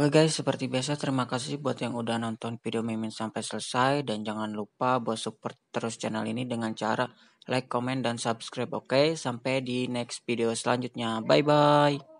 Oke guys, seperti biasa terima kasih buat yang udah nonton video Mimin sampai selesai dan jangan lupa buat support terus channel ini dengan cara like, comment, dan subscribe. Oke, sampai di next video selanjutnya. Bye bye.